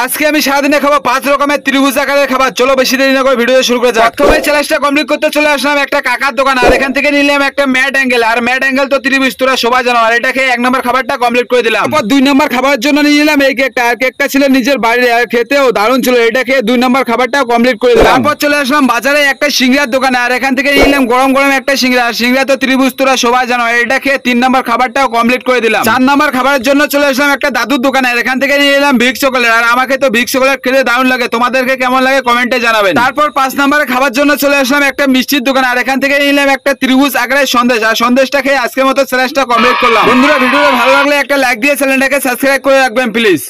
আজকে আমি সারাদিনে খাব পাঁচ রকমের ত্রিভুজ আকারের খাবার। চলো বেশি দেরি না করে ভিডিও শুরু করে যাক। প্রথমে চ্যালেঞ্জটা কমপ্লিট করতে চলে আসলাম একটা কাকার দোকান, আর এখান থেকে নিলাম একটা ম্যাট অ্যাঙ্গেল আর ম্যাট অ্যাঙ্গেল তো ত্রিভুজ, তোরা সবাই জানো, আর এটা খেয়ে এক নম্বর খাবারটা কমপ্লিট করে দিলাম। তারপর দুই নম্বর খাবারের জন্য নিয়ে নিলাম, এই কেকটা আর কেকটা ছিল নিজের বাড়ির, আর খেতেও দারুণ ছিল এটা খেয়ে দুই নম্বর খাবারটাও কমপ্লিট করে দিলাম। তারপর চলে আসলাম বাজারে একটা সিংড়ার দোকানে, আর এখান থেকে নিয়ে নিলাম গরম গরম একটা সিংড়া আর সিংড়া তো ত্রিভুজ, তোরা সবাই জানো এটা খেয়ে তিন নম্বর খাবারটাও কমপ্লিট করে দিলাম। চার নম্বর খাবারের জন্য চলে আসলাম একটা দাদুর দোকানে, আর এখান থেকে নিয়ে নিলাম ভিক্স চকলেট আর আমাকে তো ভিক্স চকলেট খেতে দারুণ লাগে। তোমাদেরকে কেমন লাগে কমেন্টে জানাবেন। তারপর পাঁচ নম্বরে খাবার জন্য চলে আসলাম একটা মিষ্টির দোকান। আর এখান থেকে নিলাম একটা ত্রিভুজ আগ্রায় সন্দেশ। আর সন্দেশটা খেয়ে আজকের মতো চ্যালেঞ্জটা কমপ্লিট করলাম। বন্ধুরা ভিডিওটা ভালো লাগলে একটা লাইক দিয়ে চ্যানেলটাকে সাবস্ক্রাইব করে রাখবেন প্লিজ